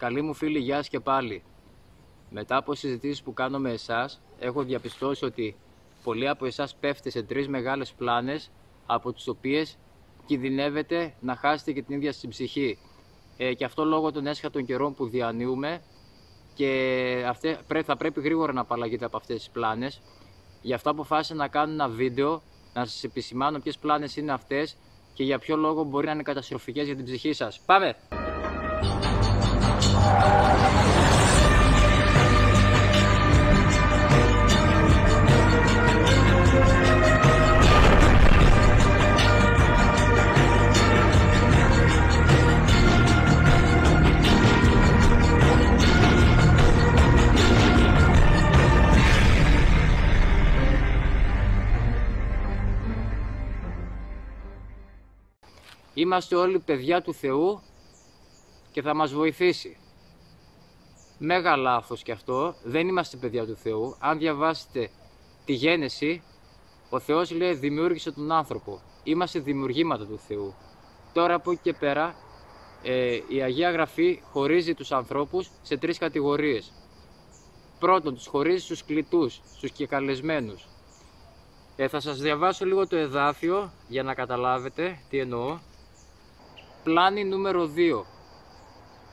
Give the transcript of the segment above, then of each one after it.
Καλή μου φίλη, γεια σας και πάλι. Μετά από συζητήσεις που κάνω με εσάς, έχω διαπιστώσει ότι πολλοί από εσάς πέφτετε σε τρεις μεγάλες πλάνες, από τις οποίες κινδυνεύετε να χάσετε και την ίδια στην ψυχή. Ε, και αυτό λόγω των έσχατων καιρών που διανύουμε και αυτέ, θα πρέπει γρήγορα να απαλλαγείτε από αυτές τις πλάνες. Γι' αυτό αποφάσισα να κάνω ένα βίντεο, να σας επισημάνω ποιες πλάνες είναι αυτές και για ποιο λόγο μπορεί να είναι καταστροφικές για την ψυχή σας. Πάμε! Είμαστε όλοι παιδιά του Θεού και θα μας βοηθήσει. Μέγα λάθος και αυτό, δεν είμαστε παιδιά του Θεού. Αν διαβάσετε τη γένεση, ο Θεός λέει δημιούργησε τον άνθρωπο. Είμαστε δημιουργήματα του Θεού. Τώρα από εκεί και πέρα ε, η Αγία Γραφή χωρίζει τους ανθρώπους σε τρεις κατηγορίες. Πρώτον, τους χωρίζει στους κλητούς, στους κεκαλεσμένους. Ε, θα σας διαβάσω λίγο το εδάφιο για να καταλάβετε τι εννοώ. Πλάνη νούμερο 2.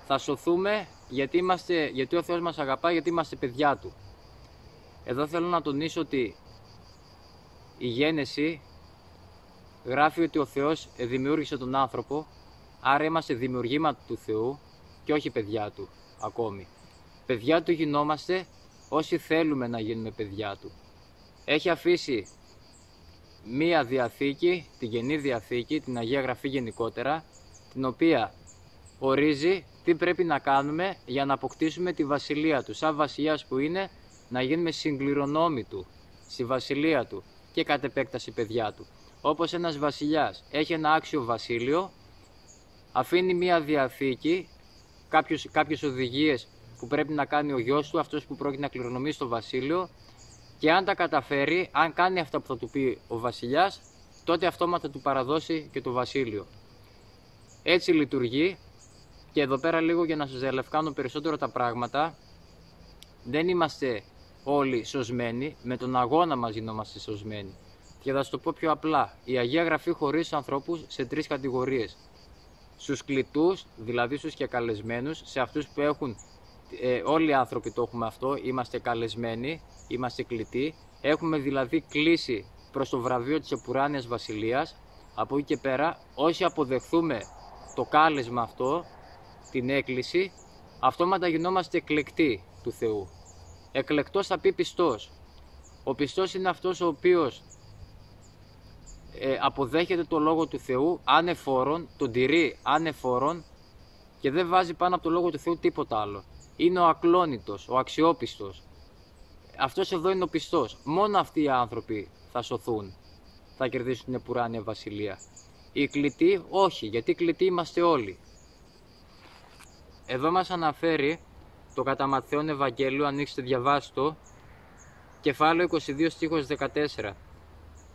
Θα σωθούμε γιατί, είμαστε, γιατί ο Θεός μας αγαπά, γιατί είμαστε παιδιά Του. Εδώ θέλω να τονίσω ότι η γένεση γράφει ότι ο Θεός δημιούργησε τον άνθρωπο, άρα είμαστε δημιουργήματα του Θεού και όχι παιδιά Του ακόμη. Παιδιά Του γινόμαστε όσοι θέλουμε να γίνουμε παιδιά Του. Έχει αφήσει μία διαθήκη, την Καινή Διαθήκη, την Αγία Γραφή γενικότερα, την οποία ορίζει τι πρέπει να κάνουμε για να αποκτήσουμε τη βασιλεία του. Σαν βασιλιάς που είναι, να γίνουμε συγκληρονόμοι του, στη βασιλεία του και κατ' επέκταση παιδιά του. Όπως ένας βασιλιάς έχει ένα άξιο βασίλειο, αφήνει μία διαθήκη, κάποιους, κάποιες οδηγίες που πρέπει να κάνει ο γιος του, αυτός που πρόκειται να κληρονομήσει το βασίλειο και αν τα καταφέρει, αν κάνει αυτά που θα του πει ο βασιλιάς, τότε αυτόματα του παραδώσει και το βασίλειο. Έτσι λειτουργεί και εδώ πέρα λίγο για να σας διαλευκάνω περισσότερο τα πράγματα δεν είμαστε όλοι σωσμένοι, με τον αγώνα μας γινόμαστε σωσμένοι. Και θα σας το πω πιο απλά, η Αγία Γραφή χωρίζει τους ανθρώπους σε τρεις κατηγορίες. Στους κλητούς, δηλαδή στους και καλεσμένους, σε αυτούς που έχουν, ε, όλοι οι άνθρωποι το έχουμε αυτό, είμαστε καλεσμένοι, είμαστε κλητοί, έχουμε δηλαδή κλείσει προς το βραβείο της Επουράνιας Βασιλείας, από εκεί και πέρα όσοι αποδεχθούμε το κάλεσμα αυτό, την έκκληση, αυτόματα γινόμαστε εκλεκτοί του Θεού. Εκλεκτός θα πει πιστός. Ο πιστός είναι αυτός ο οποίος ε, αποδέχεται το Λόγο του Θεού ανεφόρον, τον τηρεί ανεφόρον και δεν βάζει πάνω από το Λόγο του Θεού τίποτα άλλο. Είναι ο ακλόνητος, ο αξιόπιστος. Αυτός εδώ είναι ο πιστός. Μόνο αυτοί οι άνθρωποι θα σωθούν, θα κερδίσουν την επουράνια βασιλεία. Οι κλητοί όχι, γιατί κλητοί είμαστε όλοι. Εδώ μας αναφέρει το κατά Ματθαίον Ευαγγέλιο, ανοίξτε διαβάστο, κεφάλαιο 22 στίχος 14.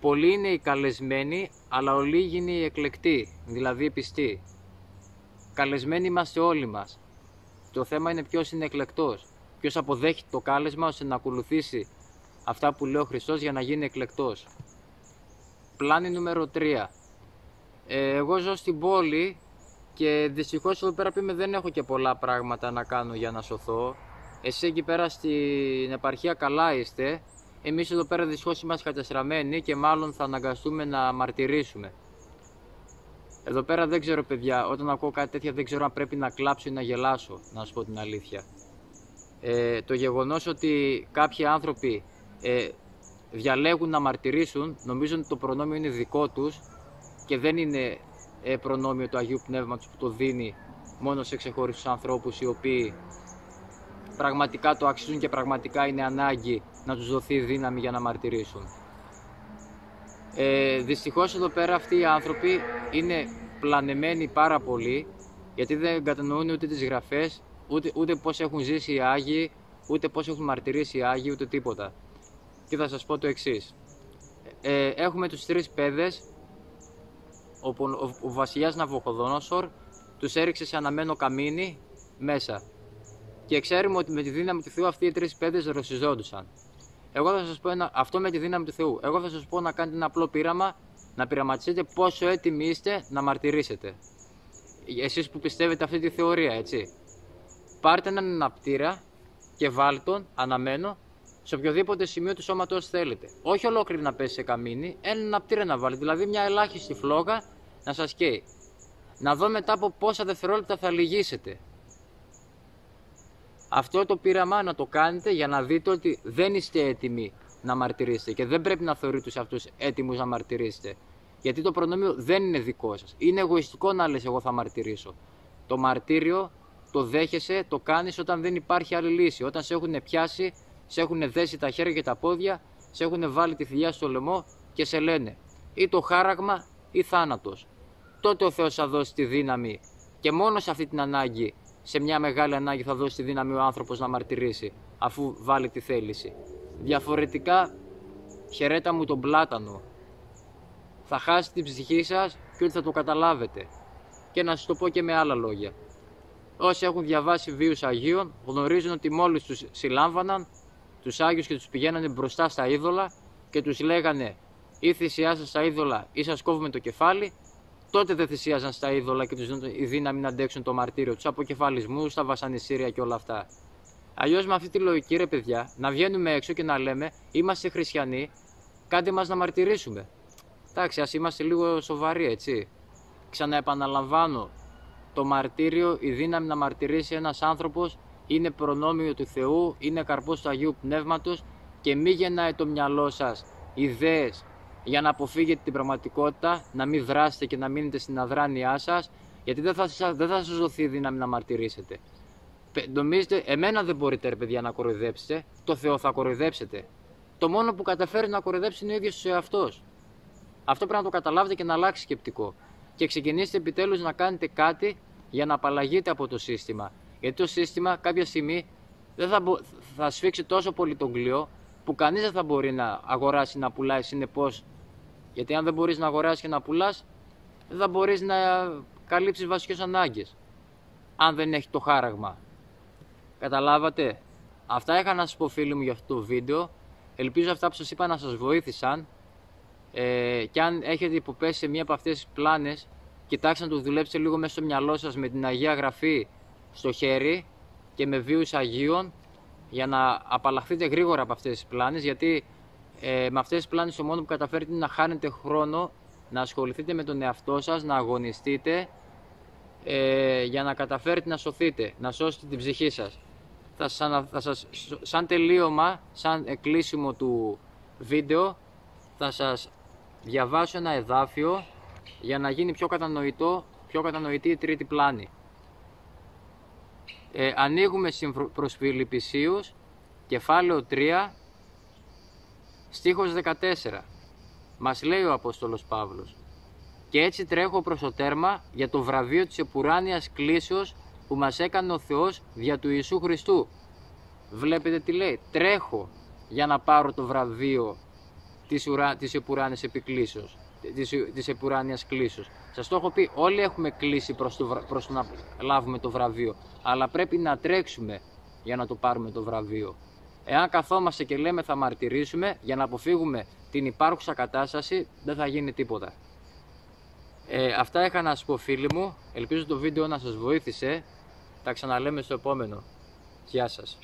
Πολλοί είναι οι καλεσμένοι, αλλά ολίγοι είναι οι εκλεκτοί, δηλαδή οι πιστοί. Καλεσμένοι είμαστε όλοι μας. Το θέμα είναι ποιος είναι εκλεκτός, ποιος αποδέχει το κάλεσμα ώστε να ακολουθήσει αυτά που λέει ο Χριστός για να γίνει εκλεκτός. Πλάνη νούμερο 3. Ε, εγώ ζω στην πόλη και δυστυχώς εδώ πέρα πούμε δεν έχω και πολλά πράγματα να κάνω για να σωθώ. Εσείς εκεί πέρα στην επαρχία καλά είστε. Εμείς εδώ πέρα δυστυχώς είμαστε κατεστραμμένοι και μάλλον θα αναγκαστούμε να μαρτυρήσουμε. Εδώ πέρα δεν ξέρω παιδιά, όταν ακούω κάτι τέτοια δεν ξέρω αν πρέπει να κλάψω ή να γελάσω, να σου πω την αλήθεια. Ε, το γεγονός ότι κάποιοι άνθρωποι ε, διαλέγουν να μαρτυρήσουν, νομίζουν ότι το προνόμιο είναι δικό τους και δεν είναι ε, προνόμιο του Αγίου Πνεύματος που το δίνει μόνο σε ξεχωριστούς ανθρώπους οι οποίοι πραγματικά το αξίζουν και πραγματικά είναι ανάγκη να τους δοθεί δύναμη για να μαρτυρήσουν. Ε, δυστυχώς εδώ πέρα αυτοί οι άνθρωποι είναι πλανεμένοι πάρα πολύ γιατί δεν κατανοούν ούτε τις γραφές, ούτε, ούτε πώς έχουν ζήσει οι Άγιοι, ούτε πώς έχουν μαρτυρήσει οι Άγιοι, ούτε τίποτα. Και θα σας πω το εξής. Ε, έχουμε τους τρεις παιδες ο, ο, ο βασιλιάς Ναβουχοδόνοσορ τους έριξε σε αναμένο καμίνι μέσα και ξέρουμε ότι με τη δύναμη του Θεού αυτοί οι τρεις παιδε ρωσιζόντουσαν. Εγώ θα σας πω ένα, αυτό με τη δύναμη του Θεού. Εγώ θα σας πω να κάνετε ένα απλό πείραμα, να πειραματιστείτε πόσο έτοιμοι είστε να μαρτυρήσετε. Εσείς που πιστεύετε αυτή τη θεωρία, έτσι. Πάρτε έναν αναπτήρα και βάλτε τον, αναμένο, σε οποιοδήποτε σημείο του σώματος θέλετε. Όχι ολόκληρη να πέσει σε καμίνι, ένα αναπτήρα να βάλετε, δηλαδή μια ελάχιστη φλόγα να σας καίει. Να δω μετά από πόσα δευτερόλεπτα θα λυγίσετε. Αυτό το πείραμα να το κάνετε για να δείτε ότι δεν είστε έτοιμοι να μαρτυρήσετε και δεν πρέπει να θεωρείτε τους αυτούς έτοιμους να μαρτυρήσετε. Γιατί το προνόμιο δεν είναι δικό σας. Είναι εγωιστικό να λες εγώ θα μαρτυρήσω. Το μαρτύριο το δέχεσαι, το κάνεις όταν δεν υπάρχει άλλη λύση. Όταν σε έχουν πιάσει, σε έχουν δέσει τα χέρια και τα πόδια, σε έχουν βάλει τη θηλιά στο λαιμό και σε λένε ή το χάραγμα ή θάνατος. Τότε ο Θεός θα δώσει τη δύναμη και μόνος σε αυτή την ανάγκη σε μια μεγάλη ανάγκη θα δώσει τη δύναμη ο άνθρωπος να μαρτυρήσει αφού βάλει τη θέληση. Διαφορετικά χαιρέτα μου τον πλάτανο. Θα χάσει την ψυχή σας και ότι θα το καταλάβετε. Και να σας το πω και με άλλα λόγια. Όσοι έχουν διαβάσει βίους Αγίων γνωρίζουν ότι μόλις τους συλλάμβαναν τους Άγιους και τους πηγαίνανε μπροστά στα είδωλα και τους λέγανε ή θυσιάσα στα είδωλα ή σας κόβουμε το κεφάλι τότε δεν θυσίαζαν στα είδωλα και τους δίνουν η δύναμη να αντέξουν το μαρτύριο, τους αποκεφαλισμούς, τα βασανιστήρια και όλα αυτά. Αλλιώς με αυτή τη λογική, ρε παιδιά, να βγαίνουμε έξω και να λέμε Είμαστε χριστιανοί, κάντε μας να μαρτυρήσουμε. Εντάξει, ας είμαστε λίγο σοβαροί, έτσι. Ξαναεπαναλαμβάνω, το μαρτύριο, η δύναμη να μαρτυρήσει ένας άνθρωπος είναι προνόμιο του Θεού, είναι καρπός του Αγίου Πνεύματος και μη γεννάει το μυαλό σας ιδέες για να αποφύγετε την πραγματικότητα, να μην δράσετε και να μείνετε στην αδράνειά σας, γιατί δεν θα, σας, δεν θα σας δοθεί δύναμη να μαρτυρήσετε. Νομίζετε, εμένα δεν μπορείτε ρε παιδιά να κοροϊδέψετε, το Θεό θα κοροϊδέψετε. Το μόνο που καταφέρει να κοροϊδέψει είναι ο ίδιος ο εαυτός. Αυτό πρέπει να το καταλάβετε και να αλλάξει σκεπτικό. Και ξεκινήστε επιτέλους να κάνετε κάτι για να απαλλαγείτε από το σύστημα. Γιατί το σύστημα κάποια στιγμή δεν θα, θα σφίξει τόσο πολύ τον κλειό που κανείς δεν θα μπορεί να αγοράσει να πουλάει συνεπώς γιατί αν δεν μπορείς να αγοράσεις και να πουλάς, δεν θα μπορείς να καλύψεις βασικές ανάγκες. Αν δεν έχει το χάραγμα. Καταλάβατε; Αυτά είχα να σας πω φίλοι μου για αυτό το βίντεο. Ελπίζω αυτά που σας είπα να σας βοήθησαν. Ε, και αν έχετε υποπέσει σε μία από αυτές τις πλάνες, κοιτάξτε να το δουλέψετε λίγο μέσα στο μυαλό σας με την Αγία Γραφή στο χέρι και με βίους Αγίων για να απαλλαχθείτε γρήγορα από αυτές τις πλάνες γιατί ε, με αυτές τις πλάνες το μόνο που καταφέρετε είναι να χάνετε χρόνο, να ασχοληθείτε με τον εαυτό σας, να αγωνιστείτε ε, για να καταφέρετε να σωθείτε, να σώσετε την ψυχή σας. Θα σας, θα σας, σαν τελείωμα, σαν εκκλείσιμο του βίντεο, θα σας διαβάσω ένα εδάφιο για να γίνει πιο κατανοητό, πιο κατανοητή η τρίτη πλάνη. Ε, ανοίγουμε προς Φιλιππισίους, κεφάλαιο 3, Στίχος 14. Μας λέει ο Απόστολος Παύλος «Και έτσι τρέχω προς το τέρμα για το βραβείο της επουράνιας κλήσεως που μας έκανε ο Θεός δια του Ιησού Χριστού». Βλέπετε τι λέει «Τρέχω για να πάρω το βραβείο της, ουρα... της επουράνιας επικλήσεως» της, της επουράνιας κλήσεως. Σας το έχω πει, όλοι έχουμε κλείσει προς το, προς το να λάβουμε το βραβείο, αλλά πρέπει να τρέξουμε για να το πάρουμε το βραβείο. Εάν καθόμαστε και λέμε θα μαρτυρήσουμε για να αποφύγουμε την υπάρχουσα κατάσταση δεν θα γίνει τίποτα. Ε, αυτά είχα να σας πω φίλοι μου. Ελπίζω το βίντεο να σας βοήθησε. Τα ξαναλέμε στο επόμενο. Γεια σας.